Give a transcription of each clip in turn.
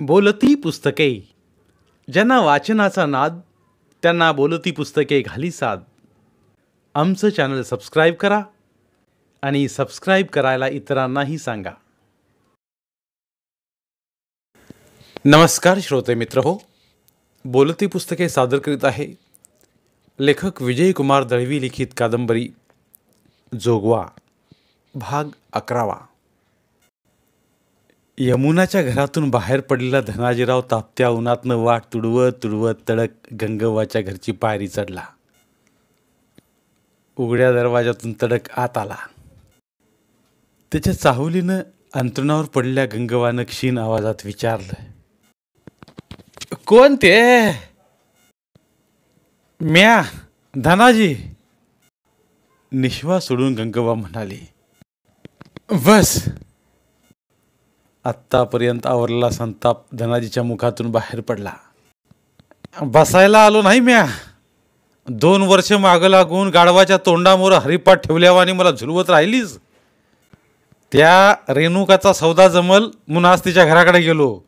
बोलती पुस्तके. ज्यांना वाचनाचा नाद त्यांना बोलती पुस्तके घाली साद. आमचं चॅनल सबस्क्राईब करा आणि सबस्क्राईब करायला इतरांनाही सांगा. नमस्कार श्रोते मित्र हो. बोलती पुस्तके सादर करीत आहे लेखक विजयकुमार दळवी लिखित कादंबरी जोगवा भाग अकरावा. यमुनाच्या घरातून बाहेर पडलेला धनाजीराव तापत्या उन्हातनं वाट तुडवत तुडवत तडक गंगव्वाच्या घरची पायरी चढला. उघड्या दरवाजातून तडक आत आला. त्याच्या चाहुलीनं अंतरुणावर पडलेल्या गंगवानं क्षीण आवाजात विचारलं कोण ते? म्या धनाजी. निश्वास सोडून गंगवा म्हणाली बस. आत्तापर्यंत आवरलेला संताप धनाजीच्या मुखातून बाहेर पडला. बसायला आलो नाही म्या. दोन वर्ष मागं लागून गाढवाच्या तोंडामोर हरिपाठ ठेवल्यावानी मला झुलवत राहिलीस. त्या रेणुकाचा सौदा जमल म्हणून आज तिच्या घराकडे गेलो.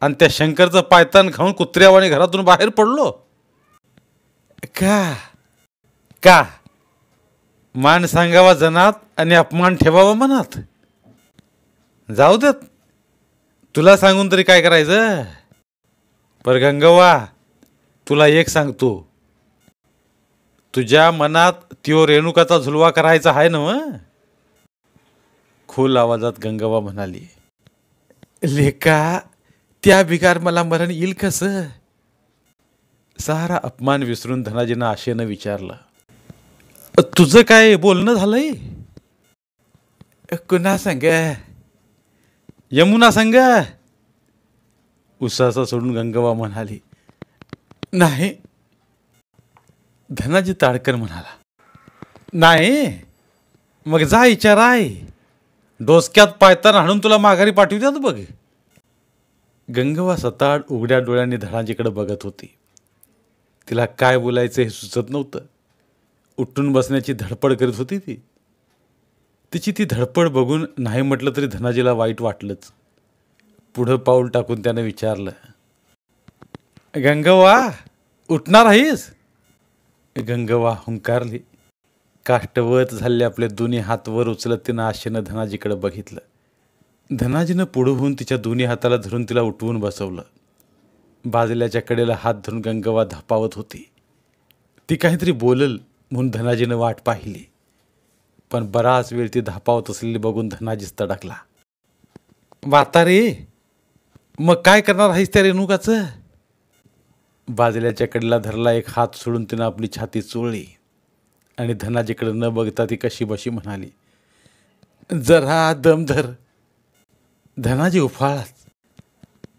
आणि त्या शंकरचं पायतान खाऊन कुत्र्यावानी घरातून बाहेर पडलो. का? का? मान सांगावा जनात आणि अपमान ठेवावा मनात. जाऊ देत. तुला सांगून तरी काय करायचं? पर गंगवा तुला एक सांगतो. तुझ्या मनात त्यो रेणुकाचा झुलवा करायचा आहे ना मग खोल आवाजात गंगवा म्हणाली लेका त्या बिगार मला मरण येईल कसं? सारा अपमान विसरून धनाजीनं आशेनं विचारलं तुझं काय बोलणं झालंय? कुणा सांग? यमुना संग उसासा सोडून गंगवा म्हणाली. नाही. धनाजी ताडकर म्हणाला. नाही. मग जा विचार आहे डोसक्यात पायताना हाणून तुला माघारी पाठवतात बघ. गंगवा सताड उघड्या डोळ्यांनी धनाजीकडे बघत होती. तिला काय बोलायचं हे सुचत नव्हतं. उठून बसण्याची धडपड करीत होती ती. तिची ती धडपड बघून नाही म्हटलं तरी धनाजीला वाईट वाटलंच. पुढं पाऊल टाकून त्यानं विचारलं गंगवा उठणार आहेस? गंगवा हुंकारली. काष्टवत झाले आपले दोन्ही हात वर उचलत तिनं आशेनं धनाजीकडे बघितलं. धनाजीनं पुढं होऊन तिच्या दोन्ही हाताला धरून तिला उठवून बसवलं. बाजल्याच्या कडेला हात धरून गंगवा धपावत होती. ती काहीतरी बोलल म्हणून धनाजीनं वाट पाहिली. पण बराच वेळ ती धापावत असलेली बघून धनाजीच तडकला वातारे मग काय करणार आहेस त्या रेणुकाचं? बाजल्याच्या कडेला धरला एक हात सोडून तिनं आपली छाती चोळली आणि धनाजीकडे न बघता ती कशी बशी म्हणाली जरा दम धर. धनाजी उफाळाच.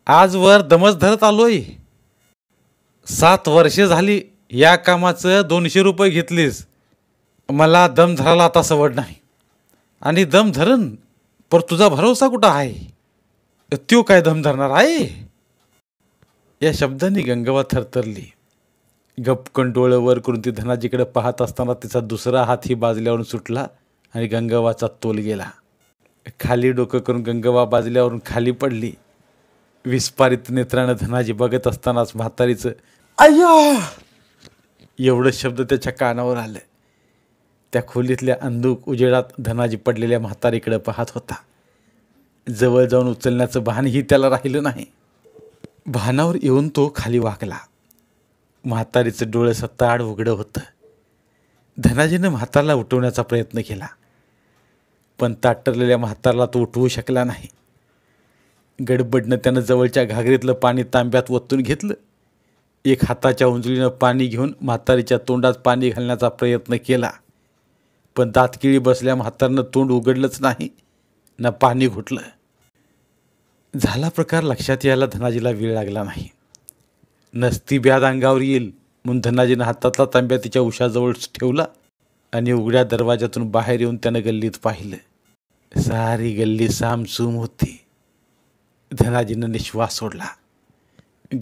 आजवर दमच धरत आलोय. सात वर्षे झाली या कामाचं दोनशे रुपये घेतलीस. मला दम धरायला आता सवड नाही. आणि दम धरण पर तुझा भरोसा कुठं आहे? त्यो काय दम धरणार आहे? या शब्दांनी गंगवा थरथरली. गपकन डोळ्यावर वर करून ती धनाजीकडे पाहत असताना तिचा दुसरा हातही बाजल्यावरून सुटला आणि गंगवाचा तोल गेला. खाली डोकं करून गंगवा बाजल्यावरून खाली पडली. विस्पारित नेत्रानं धनाजी बघत असतानाच म्हातारीचं अय्या! एवढं शब्द त्याच्या कानावर आलं. त्या खोलीतल्या अंधूक उजेडात धनाजी पडलेल्या म्हातारीकडे पाहत होता. जवळ जाऊन उचलण्याचं भानही त्याला राहिलं नाही. भानावर येऊन तो खाली वाकला. म्हातारीचं डोळं सत्ताआड उघडं होतं. धनाजीनं म्हातारला उठवण्याचा प्रयत्न केला. पण ताटरलेल्या म्हातारला तो उठवू शकला नाही. गडबडनं त्यानं जवळच्या घागरीतलं पाणी तांब्यात ओतून घेतलं. एक हाताच्या उंजलीनं पाणी घेऊन म्हातारीच्या तोंडात पाणी घालण्याचा प्रयत्न केला. पण दातकिळी बसल्या म्हातारनं तोंड उघडलंच नाही ना पाणी घुटलं. झाला प्रकार लक्षात यायला धनाजीला वेळ लागला नाही. नसती ब्याद अंगावर येईल म्हणून धनाजीनं हातातला तांब्या तिच्या उशाजवळ ठेवला आणि उघड्या दरवाजातून बाहेर येऊन त्यानं गल्लीत पाहिलं. सारी गल्ली सामसूम होती. धनाजीनं निश्वास सोडला.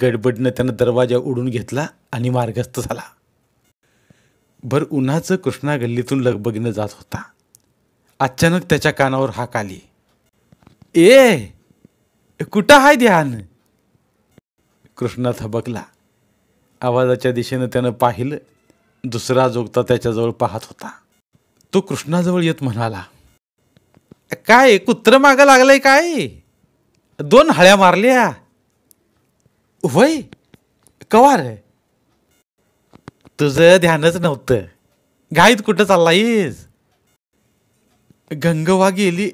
गडबडनं त्यानं दरवाजा उडून घेतला आणि मार्गस्थ झाला. भर उन्हाचं कृष्णा गल्लीतून लगबगीनं जात होता. अचानक त्याच्या कानावर हाक आली. ए कुठं हाय ध्यान? कृष्णा थबकला. आवाजाच्या दिशेनं त्यानं पाहिलं. दुसरा जोगता त्याच्याजवळ पाहत होता. तो कृष्णाजवळ येत म्हणाला काय कुत्र मागं लागलंय काय? दोन हळ्या मारल्या. वय कवार? तुझं ध्यानच नव्हतं. घाईत कुठं चाललायस? गंगवा गेली.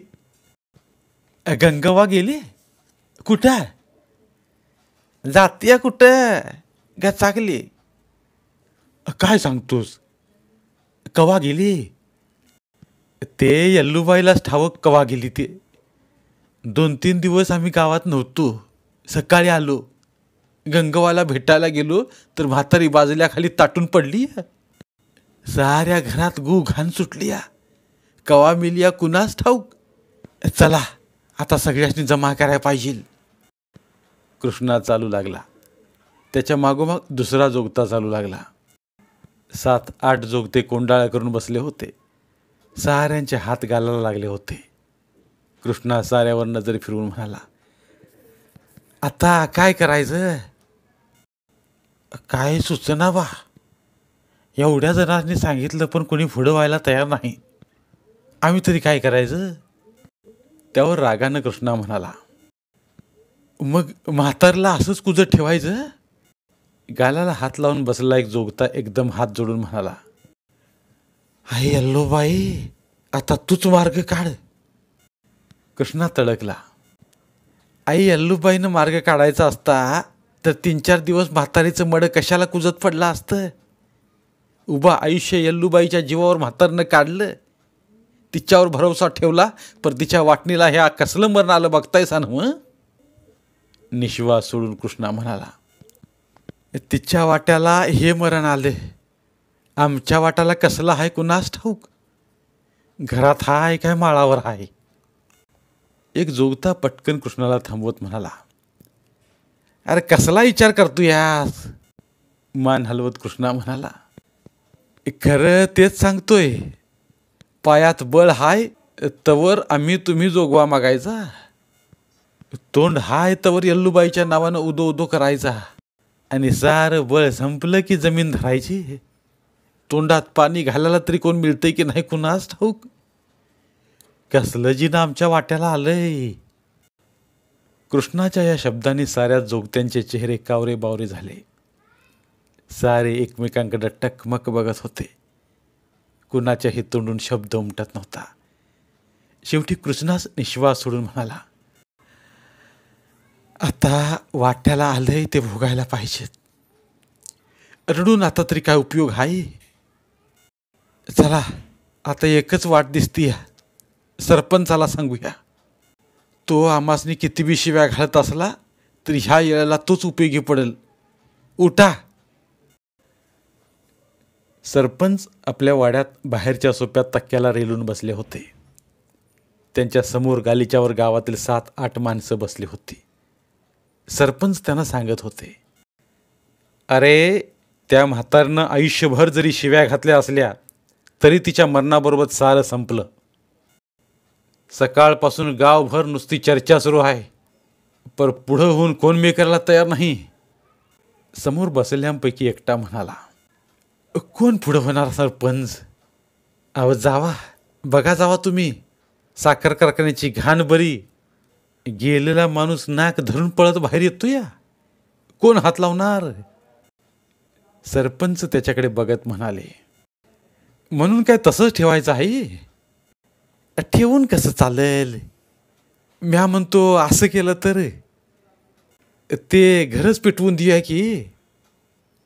गंगवा गेली? कुठं? जातीया कुठं? गचाकली काय सांगतोस? कवा गेली? ते यल्लूबाईलाच ठावक कवा गेली ते? दोन तीन दिवस आम्ही गावात नव्हतो. सकाळी आलो. गंगवाला भेटायला गेलो तर म्हातारी बाजल्याखाली ताटून पडली. साऱ्या घरात गू घाण सुटली. कवा मिलिया कुणास ठाऊक? चला आता सगळ्यांनी जमा करायला पाहिजे. कृष्णा चालू लागला. त्याच्या मागोमाग दुसरा जोगता चालू लागला. सात आठ जोगते कोंडाळ्या करून बसले होते. साऱ्यांचे हात घालायला लागले होते. कृष्णा साऱ्यावर नजर फिरवून म्हणाला आता काय करायचं? काय सुचना बा एवढ्या जणांनी सांगितलं पण कोणी पुढं व्हायला तयार नाही. आम्ही तरी काय करायचं? त्यावर रागानं कृष्णा म्हणाला मग म्हातारला असंच कुजत ठेवायचं? गालाला हात लावून बसला एक जोगता एकदम हात जोडून म्हणाला आई अल्लो बाई आता तूच मार्ग काढ. कृष्णा तडकला आई अल्लूबाईनं मार्ग काढायचा असता तर तीन चार दिवस म्हातारीचं मड कशाला कुजत पडलं असतं? उभा आयुष्य यल्लूबाईच्या जीवावर म्हातारनं काढलं. तिच्यावर भरोसा ठेवला पर तिच्या वाटणीला ह्या कसलं मरण आलं बघतायसा ना निश्वास सोडून कृष्णा म्हणाला तिच्या वाट्याला हे मरण आले. आमच्या वाट्याला कसलं आहे कुणास ठाऊक? घरात हाय काय माळावर आहे एक जोगता पटकन कृष्णाला थांबवत म्हणाला अरे कसला विचार करतो यास मान हलवत कृष्णा म्हणाला. खरं तेच सांगतोय. पायात बळ हाय तवर आम्ही तुम्ही जोगवा मागायचा. तोंड हाय तवर यल्लूबाईच्या नावानं उदो उदो करायचा. आणि सारं बळ संपलं की जमीन धरायची. तोंडात पाणी घालायला तरी कोण मिळतंय की नाही कुणास ठाऊक? कसलं जिनं आमच्या वाट्याला आलंय? कृष्णाच्या या शब्दांनी साऱ्या जोगत्यांचे चेहरे कावरे बावरे झाले. सारे एकमेकांकडे टकमक बघत होते. कुणाच्याही तोंडून शब्द उमटत नव्हता. शेवटी कृष्णास निश्वास सोडून म्हणाला आता वाट्याला आलंय ते भोगायला पाहिजेत. रडून आता तरी काय उपयोग आहे चला आता एकच वाट दिसतीय. सरपंचाला सांगूया. तो आमासनी किती बी शिव्या घालत असला तरी ह्या येळेला तोच उपयोगी पडेल. उठा. सरपंच आपल्या वाड्यात बाहेरच्या सोप्यात तक्क्याला रेलून बसले होते. त्यांच्यासमोर गालीच्यावर गावातील सात आठ माणसं बसली होती. सरपंच त्यांना सांगत होते अरे त्या म्हातारनं आयुष्यभर जरी शिव्या घातल्या असल्या तरी तिच्या मरणाबरोबर सारं संपलं. सकाळपासून गावभर नुसती चर्चा सुरू आहे. पर पुढं होऊन कोण मेकरला तयार नाही? समोर बसल्यांपैकी एकटा म्हणाला कोण पुढं होणार सरपंच? अहो जावा. बघा जावा तुम्ही. साखर कारखान्याची घाण बरी गेलेला माणूस नाक धरून पळत बाहेर येतो या कोण हात लावणार? सरपंच त्याच्याकडे बघत म्हणाले म्हणून काय तसंच ठेवायचं आहे? ठेवून कसं चालेल? म्या म्हणतो असं केलं तर? ते घरच पेटवून देऊया की?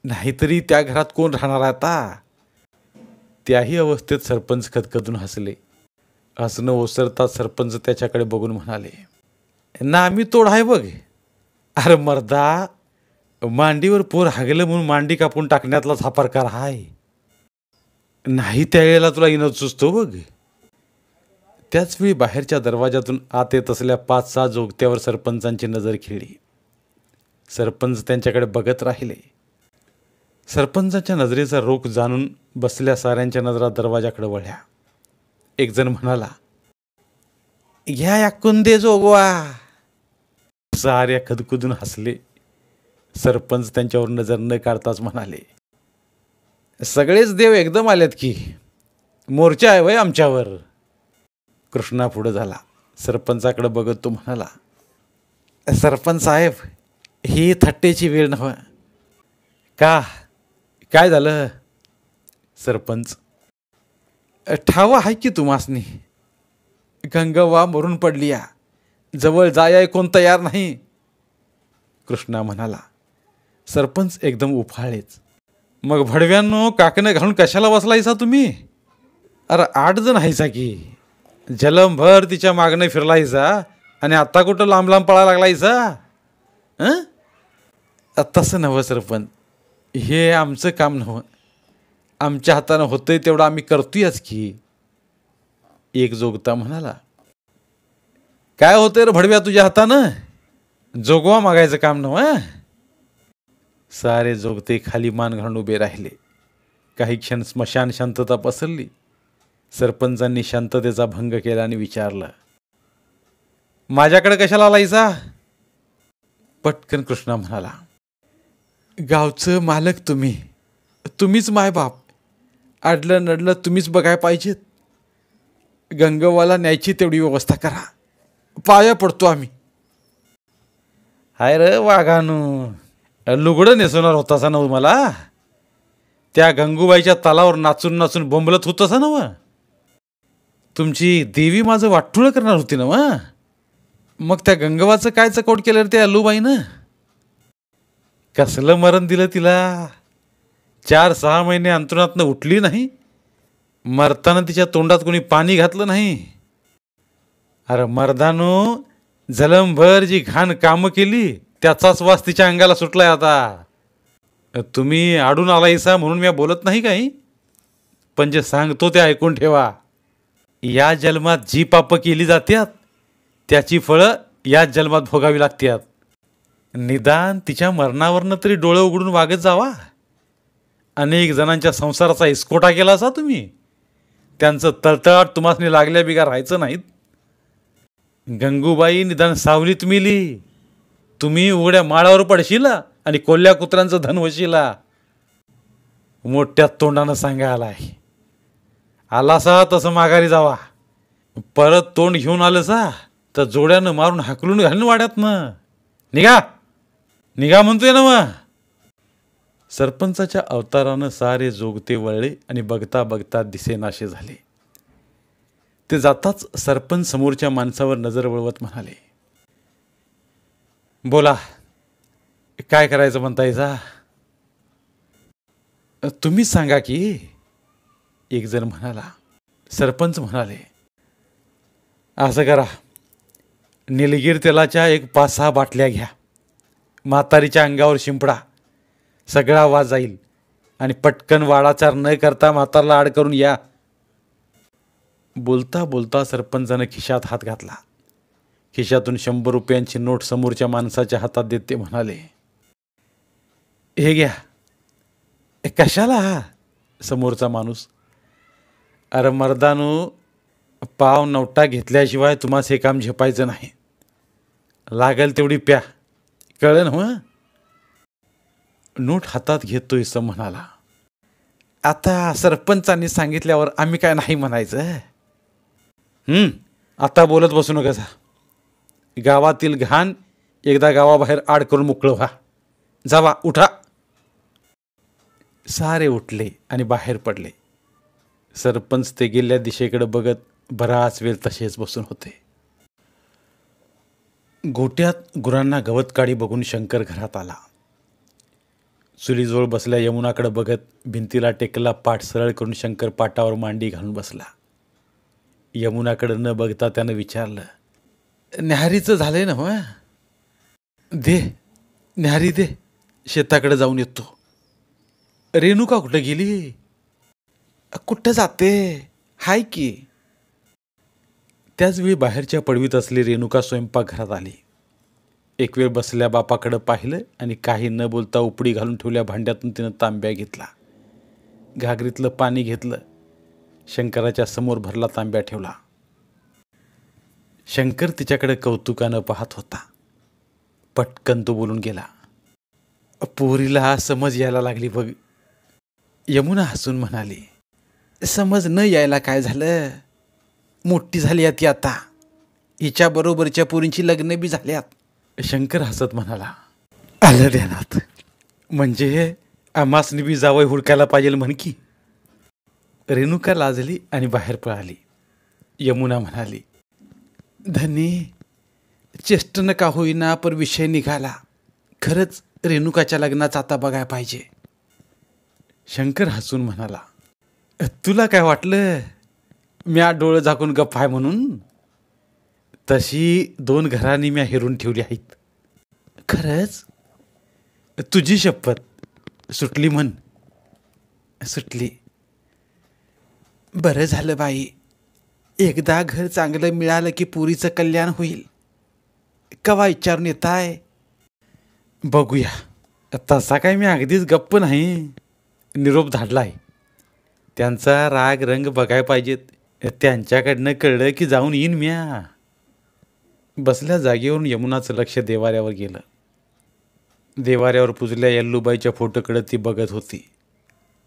नाहीतरी त्या घरात कोण राहणार आता? त्याही अवस्थेत सरपंच खदखदून हसले. हसणं ओसरता सरपंच त्याच्याकडे बघून म्हणाले ना आम्ही तोड आहे बघ. अरे मर्दा मांडीवर पोर हागलं म्हणून मांडी कापून टाकण्यातला हा प्रकार आहे. नाही त्यावेळेला तुला इनच सुचतो बघ. त्याचवेळी बाहेरच्या दरवाजातून आत येत असलेल्या पाच सहा जोगत्यावर सरपंचांची नजर खेळली. सरपंच त्यांच्याकडे बघत राहिले. सरपंचाच्या नजरेचा रोख जाणून बसल्या साऱ्यांच्या नजरा दरवाजाकडे वळल्या. एकजण म्हणाला घ्या या कुंदे जोगवा. साऱ्या खदखुदून हसले. सरपंच त्यांच्यावर नजर न काढताच म्हणाले सगळेच देव एकदम आलेत की. मोर्चा आहे वय आमच्यावर. कृष्णा पुढं झाला. सरपंचाकडे बघत तो म्हणाला सरपंच साहेब ही थट्टेची वेळ नव्ह का? काय झालं? सरपंच ठावा आहे की तुम्हासनी गंगवा मरून पडली या जवळ जाय कोण तयार नाही. कृष्णा म्हणाला सरपंच एकदम उफाळेच. मग भडव्यांनो काकणं घालून कशाला बसलायसा तुम्ही? अरे आठ जण आहेसा की. जलमभर तिच्या मागणं फिरलायचा आणि आत्ता कुठं लांब लांब पळा लागलायसा हं? तसं नव्हं सरपंच हे आमचं काम नव्हं. आमच्या हातानं होतंय तेवढं आम्ही करतोयच की. एक जोगता म्हणाला काय होतंय रे भडव्या तुझ्या हातानं? जोगवा मागायचं काम नव्हं सारे जोगते खाली मान घालून उभे राहिले. काही क्षण स्मशान शांतता पसरली. सरपंचांनी शांततेचा भंग केला आणि विचारलं माझ्याकडे कशाला आलायचा पटकन कृष्णा म्हणाला गावचं मालक तुम्ही. तुम्हीच मायबाप. अडलं नडलं तुम्हीच बघाय पाहिजेत. गंगवाला न्यायची तेवढी व्यवस्था करा. पाया पडतो आम्ही. हाय र वाघानू. लुगडं नेसवणार होतासा ना मला? त्या गंगूबाईच्या तालावर नाचून नाचून बोंबलत होतसा ना तुमची देवी माझं वाटुळं करणार होती ना मग त्या गंगवाचं काय चकोट केलं त्या अल्लूबाईनं? कसलं मरण दिलं तिला? चार सहा महिने अंतरुणातनं उठली नाही? मरताना तिच्या तोंडात कोणी पाणी घातलं नाही? अरे मर्दानो जलमभर जी घाण कामं केली त्याचाच वास तिच्या अंगाला सुटलाय आता. तुम्ही आडून आलायसा म्हणून मी बोलत नाही काही? पण जे सांगतो ते ऐकून ठेवा. या जन्मात जी पापं केली जातात त्याची फळं याच जन्मात भोगावी लागतात. निदान तिच्या मरणावरनं तरी डोळं उघडून वागत जावा. अनेक जणांच्या संसाराचा इस्कोटा केला असा तुम्ही. त्यांचं तळतळाट तुम्हाला लागल्या बिगा राहायचं नाहीत. गंगूबाई निदान सावलीत मिली. तुम्ही उघड्या माळावर पडशीला आणि कोल्ह्या कुत्र्यांचं धन वशिला मोठ्या तोंडानं सांगायला आहे. आलासा तसं माघारी जावा. परत तोंड घेऊन आलं सा तर जोड्यानं मारून हाकलून घालून वाड्यात ना निघा. निघा म्हणतोय ना मग. सरपंचाच्या अवतारानं सारे जोगते वळले आणि बघता बघता दिसेनाशे झाले. ते जाताच सरपंच समोरच्या माणसावर नजर वळवत म्हणाले बोला काय करायचं म्हणतायचा तुम्हीच सांगा की एकजण म्हणाला सरपंच म्हणाले असं करा. निलगिर तेलाच्या एक पाच सहा बाटल्या घ्या. म्हातारीच्या अंगावर शिंपडा. सगळा वाज जाईल. आणि पटकन वाडाचार न करता म्हातारला आड करून या. बोलता बोलता सरपंचानं खिशात हात घातला. खिशातून शंभर रुपयांची नोट समोरच्या माणसाच्या हातात देत ते म्हणाले हे घ्या. कशाला हा? समोरचा माणूस अरे मर्दानू पाव नवटा घेतल्याशिवाय तुम्हास हे काम झेपायचं नाही. लागेल तेवढी प्या. कळलं हो? नोट हातात घेतोय असं म्हणाला. आता सरपंचांनी सांगितल्यावर आम्ही काय नाही म्हणायचं आता बोलत बसू नका गावातील घाण एकदा गावाबाहेर आड करून मोकळं व्हा. जावा उठा. सारे उठले आणि बाहेर पडले. सरपंच ते गेल्या दिशेकडे बघत बराच वेळ तसेच बसून होते. गोट्यात गुरांना गवत काडी बघून शंकर घरात आला. चुलीजवळ बसल्या यमुनाकडे बघत भिंतीला टेकला पाठ सरळ करून शंकर पाटावर मांडी घालून बसला. यमुनाकडे न बघता त्यानं विचारलं न्याहारीचं झालंय ना हो? दे न्याहारी दे शेताकडे जाऊन येतो. रेणुका कुठं गेली? कुठं जाते? हाय की? त्याचवेळी बाहेरच्या पडवीत असली रेणुका स्वयंपाकघरात आली. एक वेळ बसल्या बापाकडं पाहिलं आणि काही न बोलता उपडी घालून ठेवल्या भांड्यातून तिनं तांब्या घेतला. घागरीतलं पाणी घेतलं. शंकराच्या समोर भरला तांब्या ठेवला. शंकर तिच्याकडे कौतुकानं पाहत होता. पटकन तो बोलून गेला पोरीला समज यायला लागली बघ. यमुना हसून म्हणाली समज न यायला काय झालं? मोठी झाली ती आता. हिच्या बरोबरच्या पोरींची लग्न बी झाल्यात. शंकर हसत म्हणाला आलं ध्यानात म्हणजे आमासनी बी जावं हुडकायला पाहिजे म्हण की. रेणुका लाजली आणि बाहेर पळाली. यमुना म्हणाली धनी चेष्टन का होईना पर विषय निघाला. खरंच रेणुकाच्या लग्नाचा आता बघायला पाहिजे. शंकर हसून म्हणाला तुला काय वाटलं? म्या डोळं झाकून गप्प आहे म्हणून? तशी दोन घरांनी म्या हेरून ठेवली आहेत. खरंच? तुझी शपथ. सुटली म्हण. सुटली. बरं झालं बाई. एकदा घर चांगलं मिळालं की पुरीचं कल्याण होईल. कवा विचारून येत आहे बघूया. तसा काय मी अगदीच गप्प नाही. निरोप धाडला आहे त्यांचा राग रंग बघाय पाहिजेत. त्यांच्याकडनं कळलं की जाऊन येईन म्या. बसल्या जागेवरून यमुनाचं लक्ष देवाऱ्यावर गेलं. देवाऱ्यावर पुजल्या यल्लूबाईच्या फोटोकडे ती बघत होती.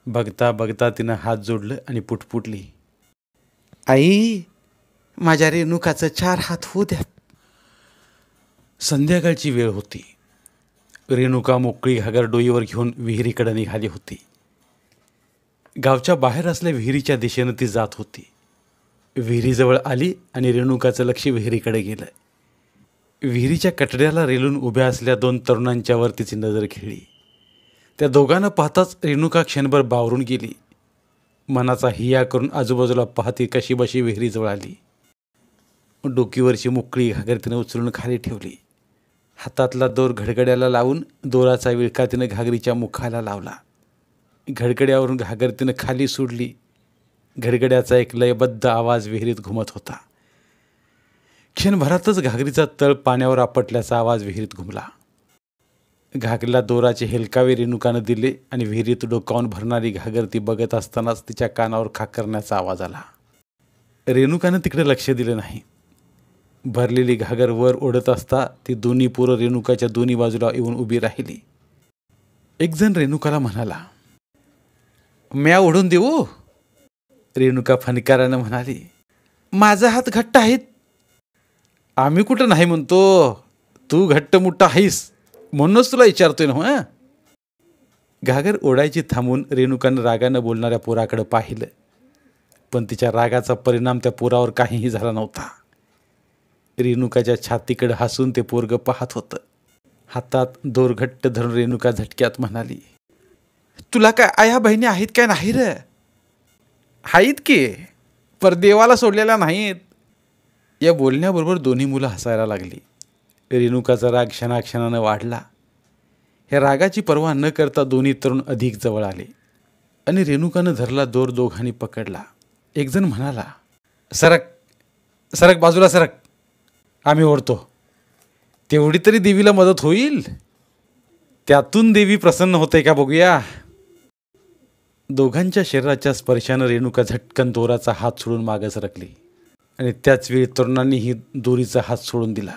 बघता बघता तिनं हात जोडलं आणि पुटपुटली. आई माझ्या रेणुकाचं चार हात होऊ द्यात. संध्याकाळची वेळ होती. रेणुका मोकळी घागर डोईवर घेऊन विहिरीकडे निघाली होती. गावच्या बाहेर असल्या विहिरीच्या दिशेनं ती जात होती. विहिरीजवळ आली आणि रेणुकाचं लक्ष विहिरीकडे गेलं. विहिरीच्या कटड्याला रेलून उभ्या असल्या दोन तरुणांच्यावर तिची नजर खेळली. त्या दोघांना पाहताच रेणुका क्षणभर बावरून गेली. मनाचा हिया करून आजूबाजूला पाहती कशी बशी विहिरीजवळ आली. डोकीवरची मोकळी घागर तिनं उचलून खाली ठेवली. हातातला दोर घडगड्याला लावून दोराचा विळका तिनं घागरीच्या मुखाला लावला. घडगड्यावरून घागरतीनं खाली सोडली. घडगड्याचा एक लयबद्ध आवाज विहिरीत घुमत होता. क्षणभरातच घागरीचा तळ पाण्यावर आपटल्याचा आवाज विहिरीत घुमला. घागरीला दोराचे हेलकावे रेणुकानं दिले आणि विहिरीत डोकावून भरणारी घागर ती बघत असतानाच तिच्या कानावर खाकरण्याचा आवाज आला. रेणुकानं तिकडे लक्ष दिलं नाही. भरलेली घागर वर ओढत असता ती दोन्ही पोरं रेणुकाच्या दोन्ही बाजूला येऊन उभी राहिली. एकजण रेणुकाला म्हणाला म्या ओढून देऊ? रेणुका फणकारानं म्हणाली माझा हात घट्ट आहेत. आम्ही कुठं नाही म्हणतो. तू घट्ट मुठ्ठा आहेस म्हणूनच तुला विचारतोय ना हां. घागर ओढायची थांबून रेणुकानं रागानं बोलणाऱ्या पोराकडे पाहिलं. पण तिच्या रागाचा परिणाम त्या पोरावर काहीही झाला नव्हता. रेणुकाच्या छातीकडे हसून ते पोरग पाहत होतं. हातात दोरघट्ट धरून रेणुका झटक्यात म्हणाली तुला काय आया बहिणी आहेत काय? नाही र. आहेत की पर देवाला सोडलेल्या नाहीत. या बोलण्याबरोबर दोन्ही मुलं हसायला लागली. रेणुकाचा राग क्षणाक्षणानं वाढला. ह्या रागाची पर्वा न करता दोन्ही तरुण अधिक जवळ आले. आणि रेणुकानं धरला दोर दोघांनी पकडला. एकजण म्हणाला सरक सरक बाजूला सरक. आम्ही ओढतो. तेवढी तरी देवीला मदत होईल. त्यातून देवी प्रसन्न होते का बघूया. दोघांच्या शरीराच्या स्पर्शानं रेणुका झटकन दोराचा हात सोडून मागं सरकली आणि त्याच वेळी तरुणांनीही दोरीचा हात सोडून दिला.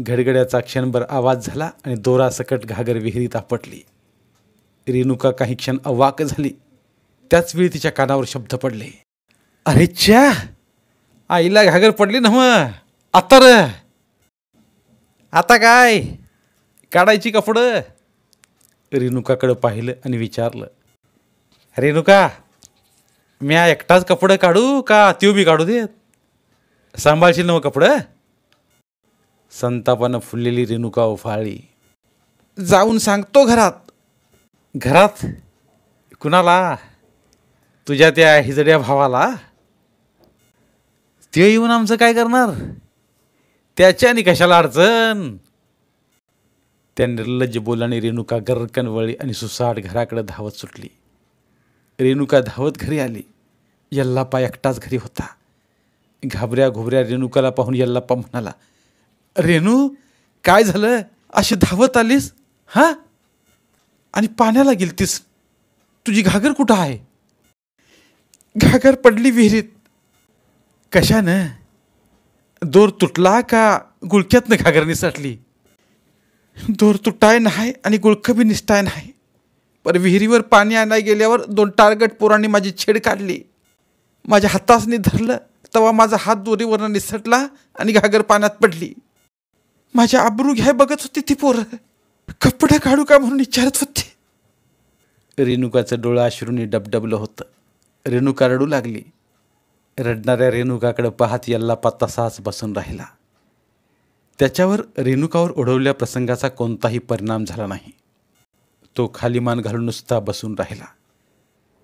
घडगड्याचा क्षणभर आवाज झाला आणि दोरा सकट घागर विहिरीत आपटली. रेणुका काही क्षण अवाक झाली. त्याच वेळी तिच्या कानावर शब्द पडले. अरे च्या! आईला घागर पडली ना मग. आता र. आता काय? काढायची कपडं रेणुकाकडं पाहिलं आणि विचारलं. रेणुका म्या एकटाच कपडं काढू का त्यो बी काढू देत सांभाळशील ना मग कपडं? संतापानं फुललेली रेणुका उफाळली. जाऊन सांगतो घरात. घरात? कुणाला? तुझ्या त्या हिजड्या भावाला? ते येऊन आमचं काय करणार? त्याच्याने कशाला अडचण? त्या निर्लज्ज बोलाने रेणुका गरकन वळली आणि सुसाट घराकडे धावत सुटली. रेणुका धावत घरी आली. यल्लाप्पा एकटाच घरी होता. घाबऱ्या घुबऱ्या रेणुकाला पाहून यल्लाप्पा म्हणाला रेणू काय झालं? अशी धावत आलीस? हा? आणि पाण्याला गेलतीस? तुझी घागर कुठं आहे? घागर पडली विहिरीत. कशानं? दोर तुटला का गुळक्यातनं घागर निसटली दोर तुटाय नाही आणि गुळखं बी निसटाय नाही. पर विहिरीवर पाणी आणाय गेल्यावर दोन टार्गट पोरांनी माझी छेड काढली. माझ्या हातासनी धरलं तेव्हा माझा हात दोरीवरनं निसटला आणि घागर पाण्यात पडली. माझ्या आबरू घ्याय बघत होती ती पोरं. कपडे काढू का म्हणून विचारत होती. रेणुकाचं डोळं अश्रूने डबडबलं होतं. रेणुका रडू लागली. रडणाऱ्या रेणुकाकडे पाहत यल्लापा तसाच बसून राहिला. त्याच्यावर रेणुकावर ओढवल्या प्रसंगाचा कोणताही परिणाम झाला नाही. तो खाली मान घालून नुसता बसून राहिला.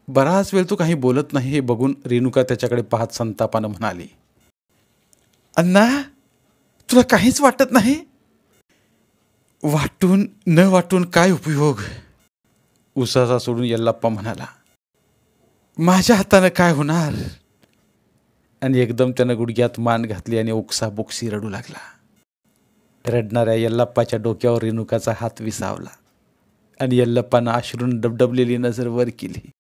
बराच वेळ तो काही बोलत नाही हे बघून रेणुका त्याच्याकडे पाहत संतापानं म्हणाली अण्णा तुला काहीच वाटत नाही? वाटून न वाटून काय उपयोग? उसाचा सोडून यल्लाप्पा म्हणाला माझ्या हातानं काय होणार? आणि एकदम त्यानं गुडघ्यात मान घातली आणि ओक्सा बोक्सी रडू लागला. रडणाऱ्या यल्लप्पाच्या डोक्यावर रेणुकाचा हात विसावला. आणि यल्लप्पानं आश्रून डबडबलेली नजर वर केली.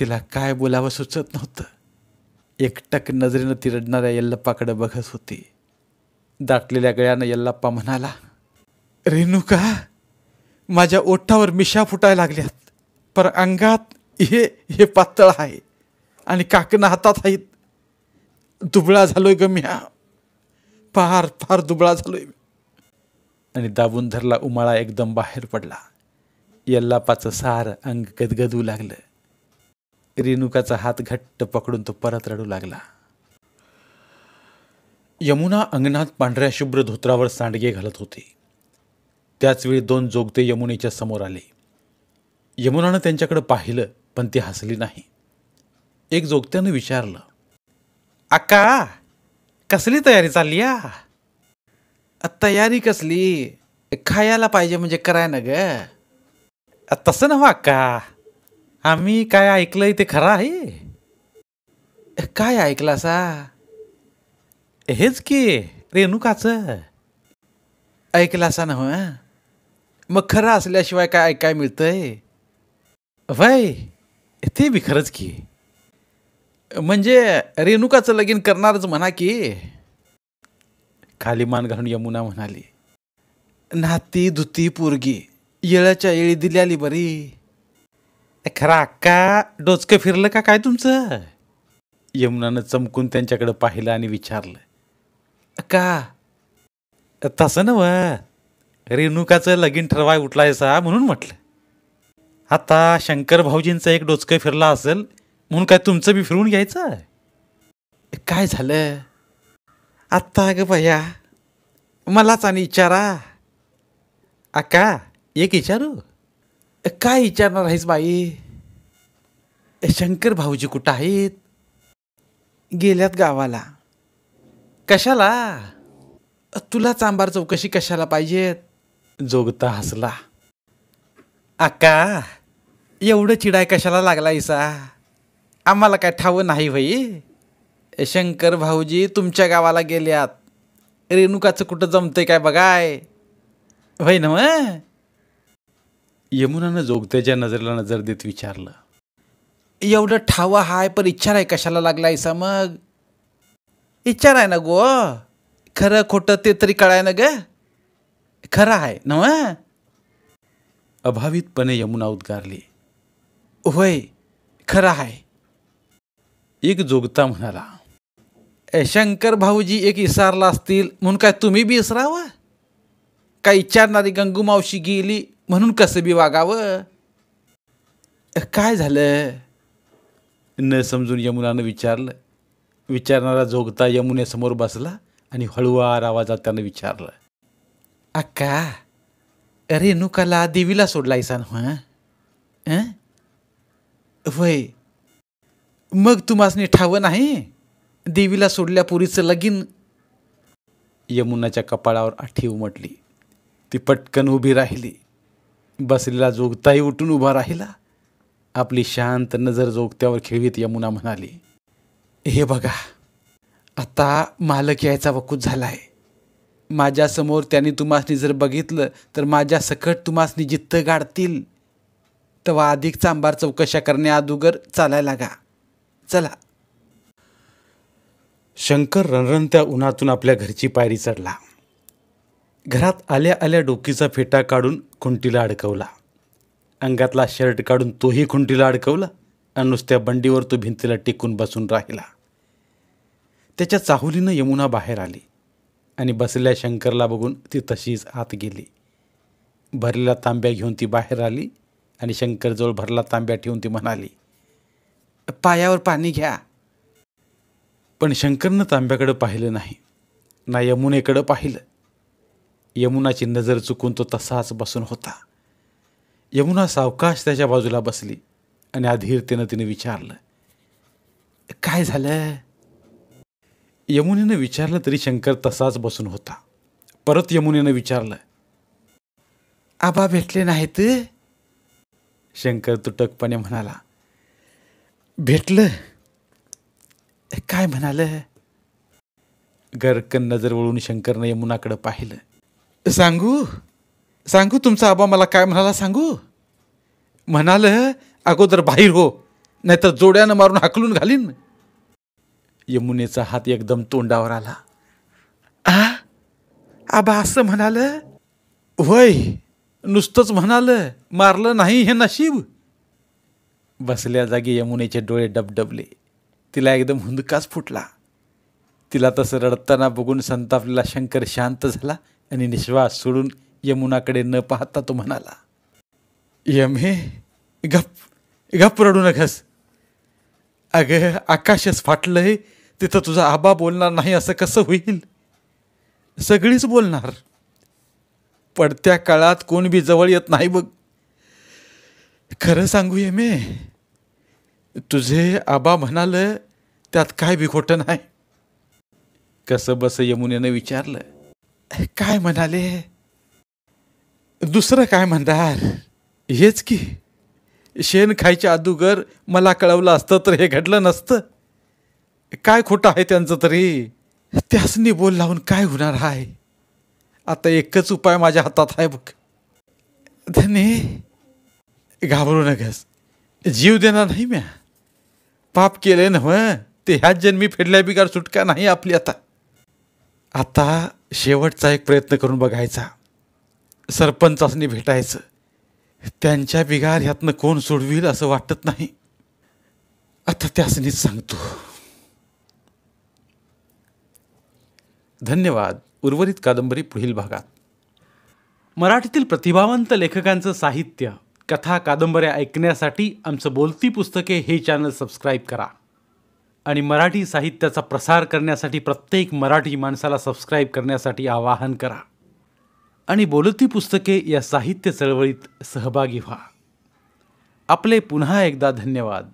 तिला काय बोलावं सुचत नव्हतं. एकटक नजरेनं ती रडणाऱ्या यल्लप्पाकडे बघत होती. दाटलेल्या गळ्यानं यल्लप्पा म्हणाला रेणुका माझ्या ओठावर मिशा फुटायला लागल्यात. पर अंगात हे हे पातळ आहे आणि काकणं हातात आहेत. दुबळा झालोय ग म्या. फार फार दुबळा झालोय आणि दाबून धरला उमाळा एकदम बाहेर पडला. यल्लापाचं सार अंग गदगदू लागलं. रेणुकाचा हात घट्ट पकडून तो परत रडू लागला. यमुना अंगणात पांढऱ्या शुभ्र धोत्रावर सांडगे घालत होते. त्याचवेळी दोन जोगते यमुनेच्या समोर आले. यमुनानं त्यांच्याकडे पाहिलं पण ती हसली नाही. एक जोगत्यानं विचारलं अक्का कसली तयारी चालली या तयारी कसली? खायला पाहिजे म्हणजे कराय ना ग. तसं नव्हा का? आम्ही काय ऐकलंय ते खरं आहे? काय ऐकला सा हेच की रेणुकाचं. ऐकलासा असा नव मग खरं असल्याशिवाय काय ऐकाय मिळतंय? वय ते बी खरंच की. म्हणजे रेणुकाचं लगीन करणारच म्हणा की. खाली मान घालून यमुना म्हणाली नाती धुती पोरगी. येळाच्या येळी दिल्याली बरी. खरा अक्का डोचकं फिरलं का काय तुमचं? यमुनानं चमकून त्यांच्याकडे पाहिलं आणि विचारलं. का तसं नव रेणुकाचं लगीन ठरवाय उठलायसा म्हणून म्हटलं. आता शंकर भाऊजींचं एक डोचकं फिरला असेल म्हणून काय तुमचं बी फिरवून घ्यायचं? काय झालं? आत्ता ग भैया मलाच आणि विचारा अक्का एक विचारू? काय विचारणार आहेस बाई? शंकर भाऊजी कुठं आहेत? गेल्यात गावाला. कशाला? तुला चांबार चौकशी कशाला पाहिजेत? जोगता हसला. अक्का एवढं चिडाय कशाला लागला इसा आम्हाला काय ठावं नाही भाई शंकर भाऊजी तुमच्या गावाला गेल्यात. रेणुकाचं कुठं जमतंय काय बघाय? भाई ना यमुनानं जोगत्याच्या नजरेला नजर देत विचारलं एवढं ठावा हाय पण इच्छा आहे कशाला लागला इसा मग? इच्छा आहे ना गो खरं खोटं ते तरी कळाय ना ग खरं आहे ना अभावितपणे यमुना उद्गारली होय खरं आहे एक जोगता म्हणाला शंकर भाऊजी एक इसारला असतील म्हणून काय तुम्ही बी इसरावं? काय विचारणारी गंगू मावशी गेली म्हणून कसं बी वागावं? काय झालं? न समजून यमुनानं विचारलं. विचारणारा जोगता यमुनेसमोर बसला आणि हळुवार आवाजात त्यानं विचारलं. अक्का रेणुकाला देवीला सोडला इसान हं? वय मग तुम्हासनी ठावं नाही? देवीला सोडल्या पुरीचं लगीन? यमुनाच्या कपाळावर आठी उमटली. ती पटकन उभी राहिली. बसलेला जोगताही उठून उभा राहिला. आपली शांत नजर जोगत्यावर खेळवीत यमुना म्हणाली हे बघा आता मालक यायचा वकूत झालाय. माझ्यासमोर त्यांनी तुम्हासनी जर बघितलं तर माझ्या सकट तुम्हासनी जित्त गाडतील. तेव्हा अधिक चांबार चौकशा करण्याअदुगर चालायला लागा. चला. शंकर रणरणत्या उन्हातून आपल्या घरची पायरी चढला. घरात आल्या आल्या डोकीचा फेटा काढून खुंटीला अडकवला. अंगातला शर्ट काढून तोही खुंटीला अडकवला आणि नुसत्या बंडीवर तो भिंतीला टेकून बसून राहिला. त्याच्या चाहुलीनं यमुना बाहेर आली आणि बसलेल्या शंकरला बघून ती तशीच आत गेली. भरलेला तांब्या घेऊन ती बाहेर आली आणि शंकरजवळ भरला तांब्या ठेवून ती म्हणाली पायावर पाणी घ्या. पण शंकरनं तांब्याकडं पाहिलं नाही ना यमुनेकडं पाहिलं. यमुनाची नजर चुकून तो तसाच बसून होता. यमुना सावकाश त्याच्या बाजूला बसली आणि अधीरतेनं तिने विचारलं काय झालं? यमुनेनं विचारलं तरी शंकर तसाच बसून होता. परत यमुनेनं विचारलं आबा भेटले नाहीत? शंकर तुटकपणे म्हणाला भेटलं. काय म्हणालं? गरकन नजर वळून शंकरनं यमुनाकडं पाहिलं. सांगू? सांगू तुमचा आबा मला काय म्हणाला सांगू? म्हणाल अगोदर बाहेर हो नाहीतर जोड्यानं मारून हाकलून घालीन. यमुनेचा हात एकदम तोंडावर आला. आ? आबा असं म्हणाल? वय नुसतंच म्हणाल मारलं नाही हे नशीब. बसल्या जागी यमुनेचे डोळे डबडबले. तिला एकदम हुंदकाच फुटला. तिला तसं रडताना बघून संतापलेला शंकर शांत झाला. आणि निश्वास सोडून यमुनाकडे न पाहता तो म्हणाला यमे गप गप रडू नकस. अगं आकाशच फाटलंय तिथं तुझा आबा बोलणार नाही असं कसं होईल? सगळीच बोलणार. पडत्या काळात कोण बी जवळ येत नाही बघ. खरं सांगू यमे तुझे आबा म्हणाल त्यात काय बी खोटं नाही. कसं बस यमुनेनं विचारलं काय म्हणाले? दुसरं काय म्हणणार? हेच की शेण खायच्या अदुगर मला कळवलं असतं तर हे घडलं नसतं. काय खोटं आहे त्यांचं तरी? त्यासनी बोल लावून काय होणार आहे आता एकच उपाय माझ्या हातात आहे बघ. धने घाबरू नकस जीव देणार नाही म्या. पाप केले ना ते ह्याच जन्मी फेडल्या बिगार सुटका नाही आपली आता. आता शेवटचा एक प्रयत्न करून बघायचा. सरपंचासनी भेटायचं. त्यांच्या बिगार ह्यातनं कोण सोडवील असं वाटत नाही. आता त्यासनीच सांगतो. धन्यवाद. उर्वरित कादंबरी पुढील भागात. मराठीतील प्रतिभावंत लेखकांचं साहित्य कथा कादंबऱ्या ऐकण्यासाठी आमचं बोलती पुस्तके हे चॅनल सबस्क्राईब करा. आणि मराठी साहित्याचा प्रसार करण्यासाठी प्रत्येक मराठी माणसाला सबस्क्राईब करण्यासाठी आवाहन करा. आणि बोलती पुस्तके या साहित्य चळवळीत सहभागी व्हा. आपले पुन्हा एकदा धन्यवाद.